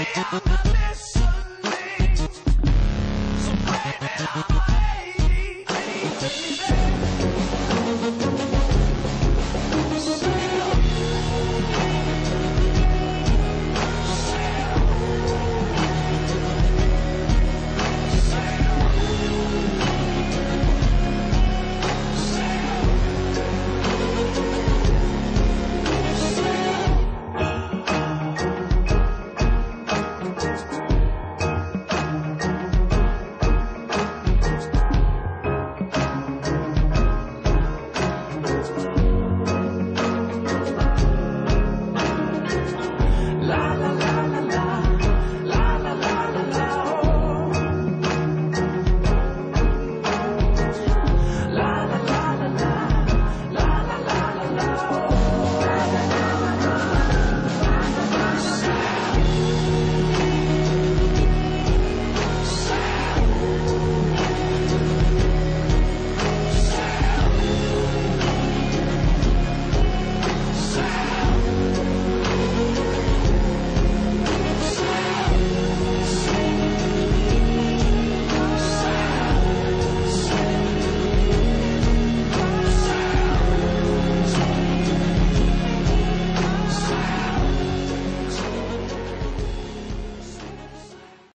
We do.